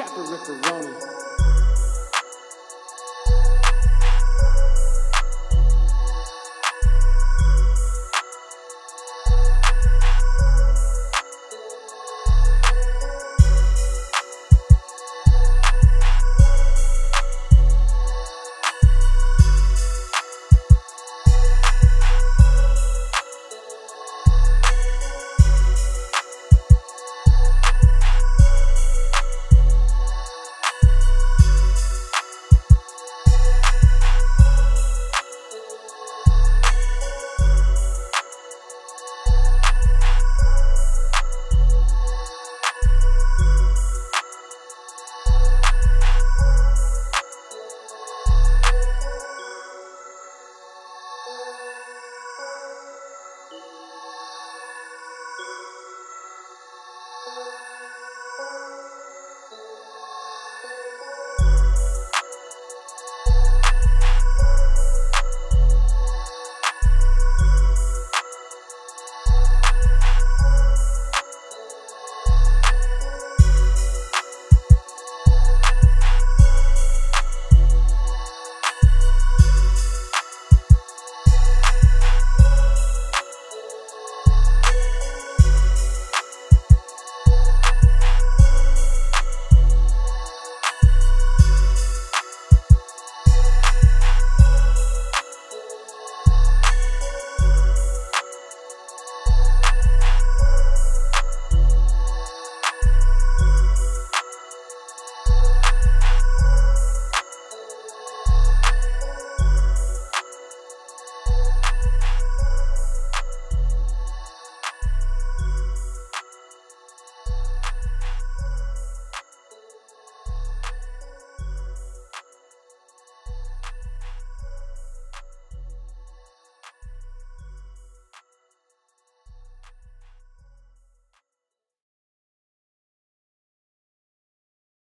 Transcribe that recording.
Capper Ripperoni. Thank you.